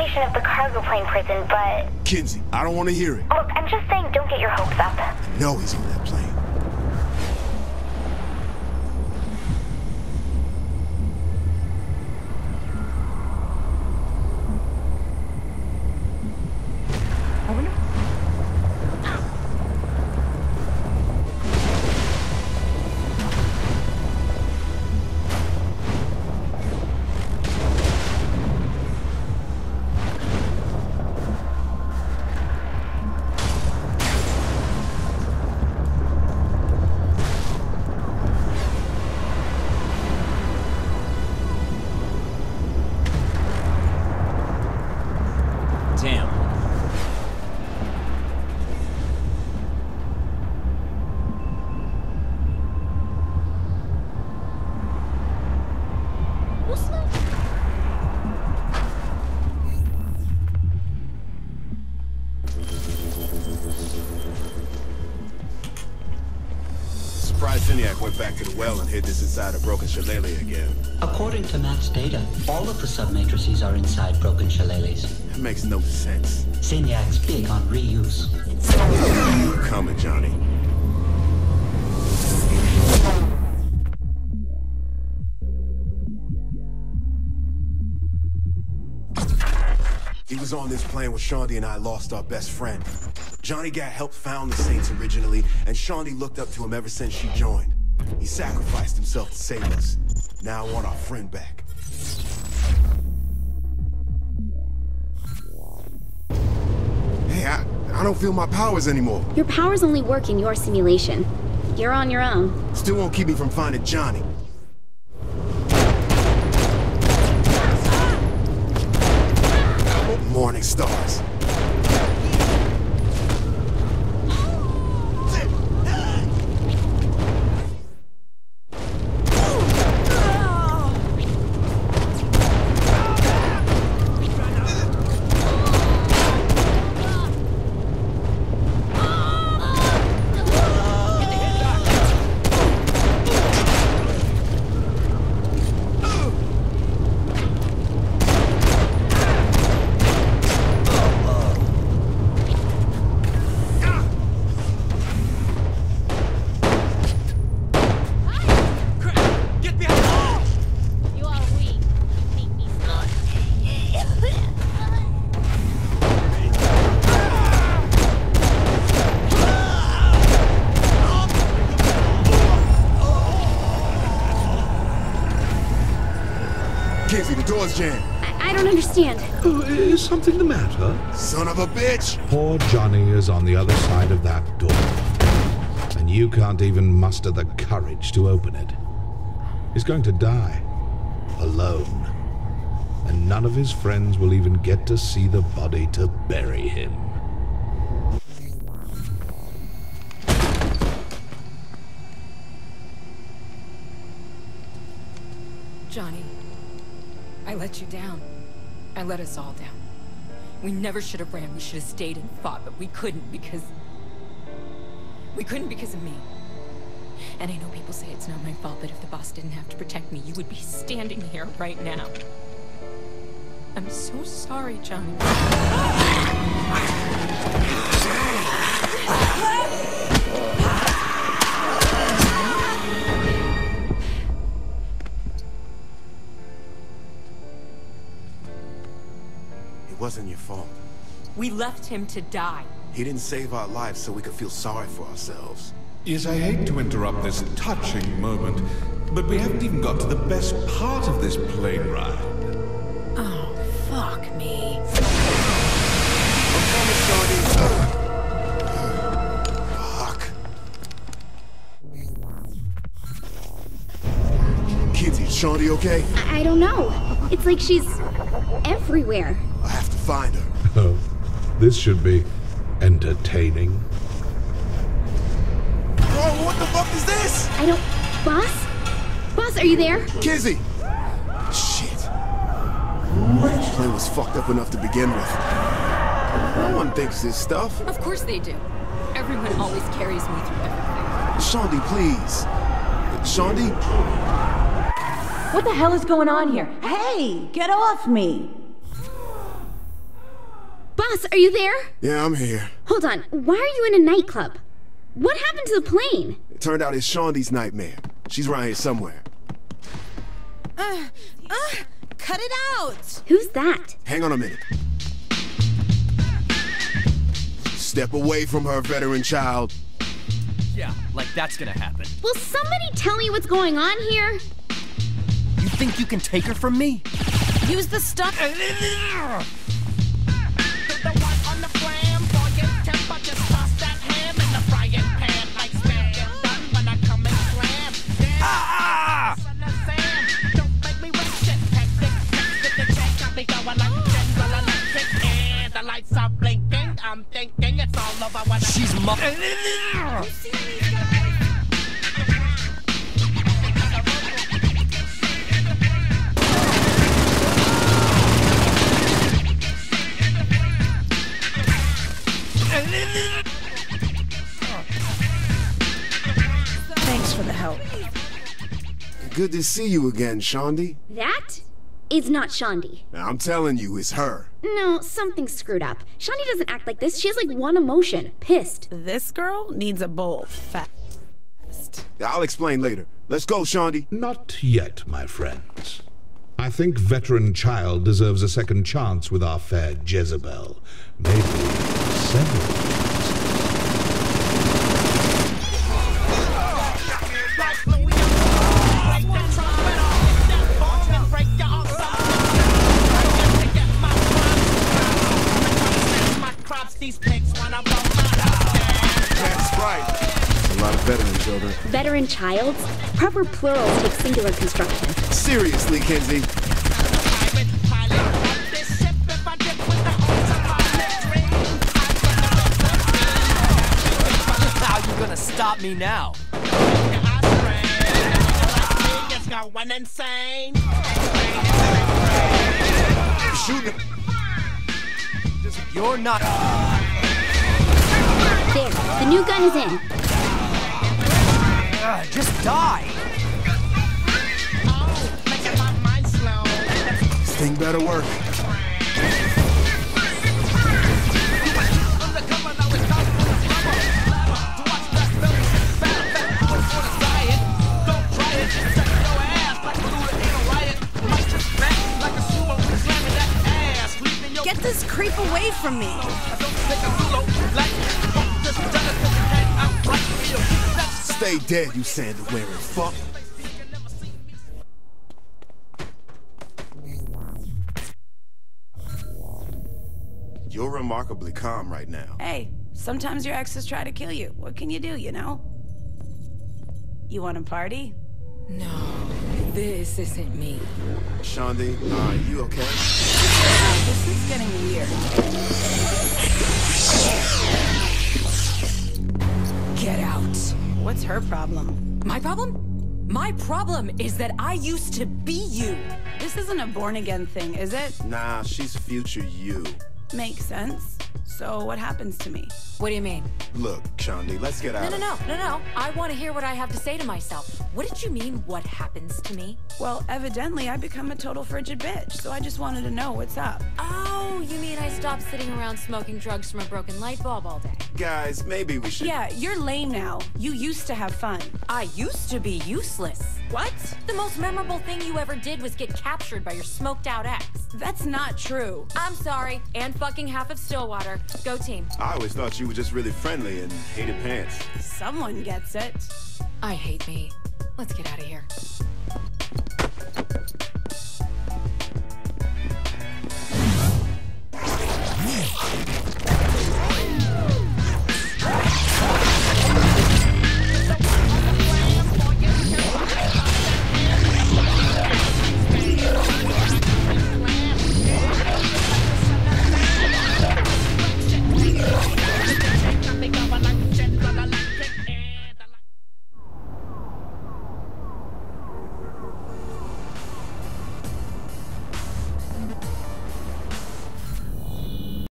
location of the cargo plane prison, but... Kinzie, I don't want to hear it. Look, I'm just saying don't get your hopes up. I know he's on that plane. Surprised went back to the well and hid this inside a broken shillelagh again. According to Matt's data, all of the submatrices are inside broken shillelaghs. That makes no sense. Zinyak's big on reuse. You coming, Johnny. He was on this plane when Shaundi and I lost our best friend. Johnny Gat helped found the Saints originally, and Shaundi looked up to him ever since she joined. He sacrificed himself to save us. Now I want our friend back. Hey, I, I don't feel my powers anymore. Your powers only work in your simulation. You're on your own. Still won't keep me from finding Johnny. Morning stars. Door's jammed. I, I don't understand. Oh, is something the matter? Son of a bitch! Poor Johnny is on the other side of that door. And you can't even muster the courage to open it. He's going to die. Alone. And none of his friends will even get to see the body to bury him. Johnny, I let you down. I let us all down. We never should have ran. We should have stayed and fought, but we couldn't because. We couldn't because of me. And I know people say it's not my fault, but if the boss didn't have to protect me, you would be standing here right now. I'm so sorry, Johnny. wasn't your fault. We left him to die. He didn't save our lives so we could feel sorry for ourselves. Yes, I hate to interrupt this touching moment, but we haven't even got to the best part of this plane ride. Oh, fuck me. Fuck. Kinzie, is Shaundi okay? I, I don't know. It's like she's everywhere. I have to find her. Oh, this should be entertaining. Oh, what the fuck is this? I don't. Boss? Boss, are you there? Kizzy! Shit. This plane was fucked up enough to begin with. No one thinks this stuff. Of course they do. Everyone always carries me through everything. Shaundi, please. Shaundi? What the hell is going on here? Hey, get off me! Ross, are you there? Yeah, I'm here. Hold on. Why are you in a nightclub? What happened to the plane? It turned out it's Shaundi's nightmare. She's around here somewhere. Uh, uh, cut it out! Who's that? Hang on a minute. Step away from her, veteran child. Yeah, like that's gonna happen. Will somebody tell me what's going on here? You think you can take her from me? Use the stuff. I'm thinking it's all over when She's mu- Thanks for the help. Good to see you again, Shaundi. That is not Shaundi. Now, I'm telling you, it's her. No, something's screwed up. Shaundi doesn't act like this. She has like one emotion pissed. This girl needs a bowl fast. I'll explain later. Let's go, Shaundi. Not yet, my friends. I think veteran child deserves a second chance with our fair Jezebel. Maybe several. Children. Veteran childs? Proper plurals take singular construction. Seriously, Kinzie. How you gonna stop me now? going. Shoot him. You're not. There, the new gun is in. Ugh, just die. This thing better work. Get this creep away from me! Stay dead, you sandal wearing fuck. You're remarkably calm right now. Hey, sometimes your exes try to kill you. What can you do, you know? You want a party? No, this isn't me. Shaundi, are you okay? Her problem? My problem? My problem is that I used to be you. This isn't a born again thing, is it? Nah, she's future you. Makes sense. So what happens to me? What do you mean? Look, Shaundi, let's get No, out no, no, no, no, no. I want to hear what I have to say to myself. What did you mean, what happens to me? Well, evidently I become a total frigid bitch, so I just wanted to know what's up. Oh, you mean I stopped sitting around smoking drugs from a broken light bulb all day? Guys, maybe we should. Yeah, you're lame now. You used to have fun. I used to be useless. What? The most memorable thing you ever did was get captured by your smoked out ex. That's not true. I'm sorry, and fucking half of Stillwater. Go team. I always thought you were just really friendly and hated pants. Someone gets it. I hate me. Let's get out of here.